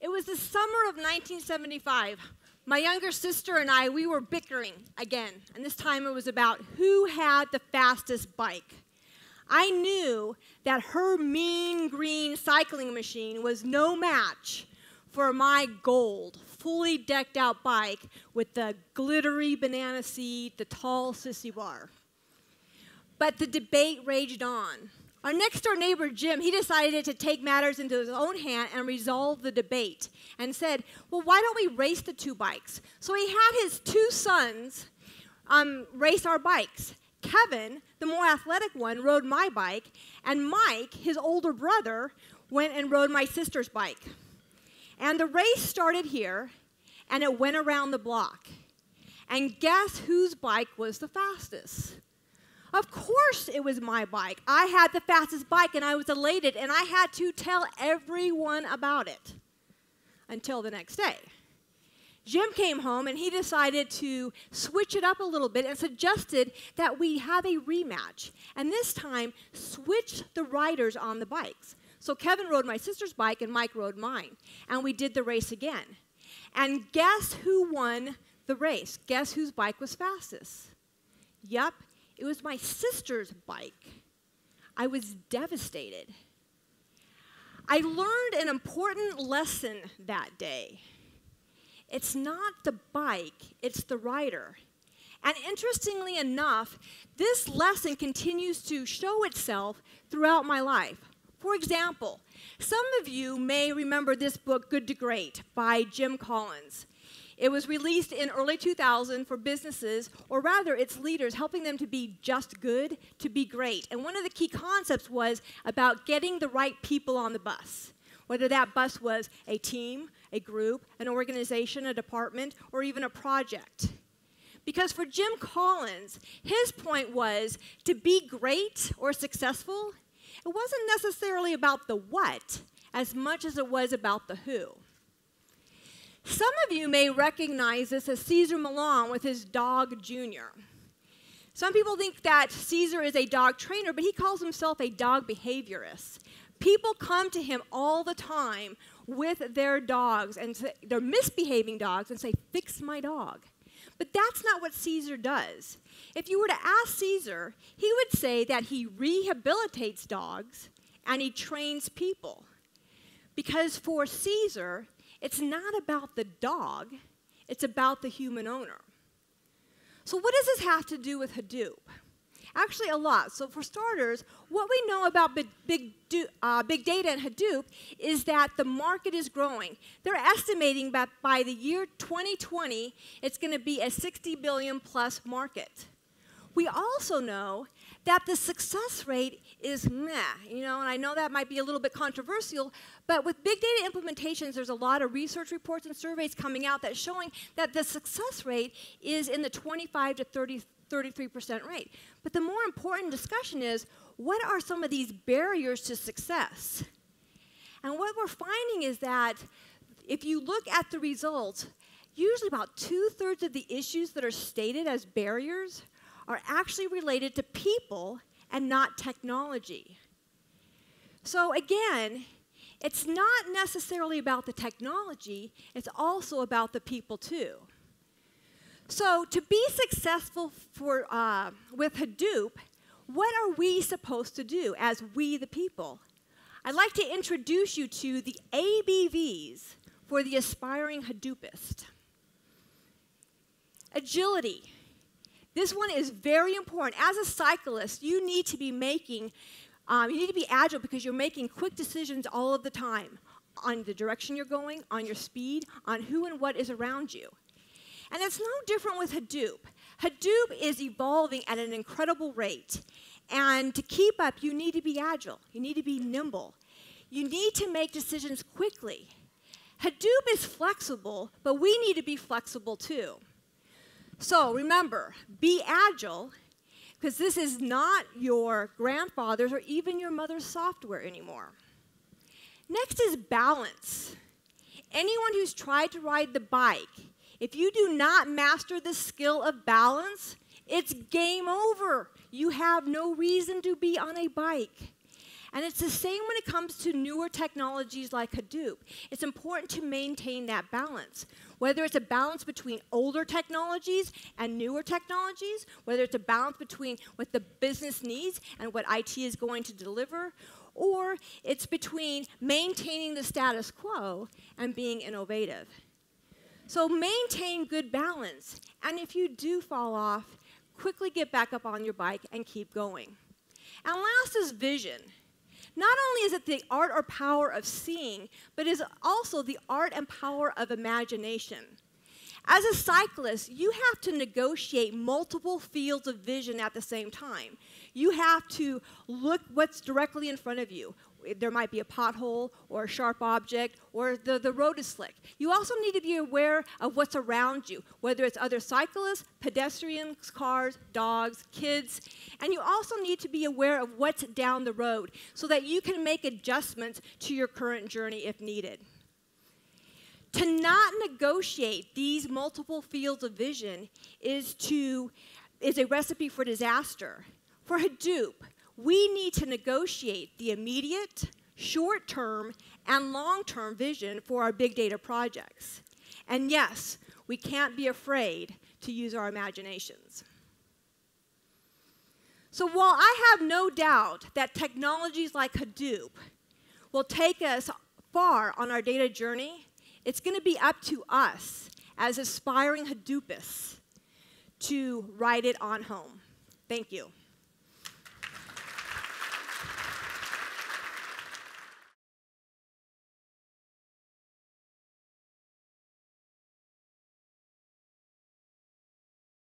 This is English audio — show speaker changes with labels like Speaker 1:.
Speaker 1: It was the summer of 1975. My younger sister and I, we were bickering again, and this time it was about who had the fastest bike. I knew that her mean green cycling machine was no match for my gold, fully decked out bike with the glittery banana seat, the tall sissy bar. But the debate raged on. Our next door neighbor, Jim, he decided to take matters into his own hand and resolve the debate and said, Well, why don't we race the two bikes? So he had his two sons um, race our bikes. Kevin, the more athletic one, rode my bike, and Mike, his older brother, went and rode my sister's bike. And the race started here, and it went around the block. And guess whose bike was the fastest? Of course, it was my bike. I had the fastest bike and I was elated, and I had to tell everyone about it until the next day. Jim came home and he decided to switch it up a little bit and suggested that we have a rematch. And this time, switch the riders on the bikes. So Kevin rode my sister's bike and Mike rode mine. And we did the race again. And guess who won the race? Guess whose bike was fastest? Yep, it was my sister's bike. I was devastated. I learned an important lesson that day. It's not the bike, it's the rider. And interestingly enough, this lesson continues to show itself throughout my life. For example, some of you may remember this book, Good to Great, by Jim Collins. It was released in early 2000 for businesses, or rather its leaders, helping them to be just good, to be great. And one of the key concepts was about getting the right people on the bus. Whether that bus was a team, a group, an organization, a department, or even a project. Because for Jim Collins, his point was to be great or successful, it wasn't necessarily about the what as much as it was about the who. Some of you may recognize this as Cesar Millan with his dog Junior. Some people think that Cesar is a dog trainer, but he calls himself a dog behaviorist. People come to him all the time with their dogs and they're misbehaving dogs and say, Fix my dog. But that's not what Cesar does. If you were to ask Cesar, he would say that he rehabilitates dogs and he trains people. Because for Cesar, it's not about the dog, it's about the human owner. So, what does this have to do with Hadoop? Actually, a lot. So, for starters, what we know about big, big, uh, big, data and Hadoop is that the market is growing. They're estimating that by the year 2020, it's going to be a 60 billion plus market. We also know that the success rate is meh, you know, and I know that might be a little bit controversial, but with big data implementations, there's a lot of research reports and surveys coming out that's showing that the success rate is in the 25 to 30, 33% rate. But the more important discussion is what are some of these barriers to success? And what we're finding is that if you look at the results, usually about two thirds of the issues that are stated as barriers are actually related to people and not technology. So, again, it's not necessarily about the technology, it's also about the people, too. So, to be successful for, uh, with Hadoop, what are we supposed to do as we, the people? I'd like to introduce you to the ABVs for the aspiring Hadoopist. Agility. This one is very important. As a cyclist, you need to be making, um, you need to be agile because you're making quick decisions all of the time on the direction you're going, on your speed, on who and what is around you. And it's no different with Hadoop. Hadoop is evolving at an incredible rate. And to keep up, you need to be agile, you need to be nimble, you need to make decisions quickly. Hadoop is flexible, but we need to be flexible too. So remember, be agile, because this is not your grandfather's or even your mother's software anymore. Next is balance. Anyone who's tried to ride the bike, if you do not master the skill of balance, it's game over. You have no reason to be on a bike. And it's the same when it comes to newer technologies like Hadoop. It's important to maintain that balance. Whether it's a balance between older technologies and newer technologies, whether it's a balance between what the business needs and what IT is going to deliver, or it's between maintaining the status quo and being innovative. So maintain good balance. And if you do fall off, quickly get back up on your bike and keep going. And last is vision. Not only is it the art or power of seeing, but is also the art and power of imagination. As a cyclist, you have to negotiate multiple fields of vision at the same time. You have to look what's directly in front of you there might be a pothole or a sharp object or the, the road is slick. You also need to be aware of what's around you, whether it's other cyclists, pedestrians, cars, dogs, kids. And you also need to be aware of what's down the road so that you can make adjustments to your current journey if needed. To not negotiate these multiple fields of vision is to is a recipe for disaster. For Hadoop, we need to negotiate the immediate, short term, and long term vision for our big data projects. And yes, we can't be afraid to use our imaginations. So while I have no doubt that technologies like Hadoop will take us far on our data journey, it's going to be up to us as aspiring Hadoopists to ride it on home. Thank you.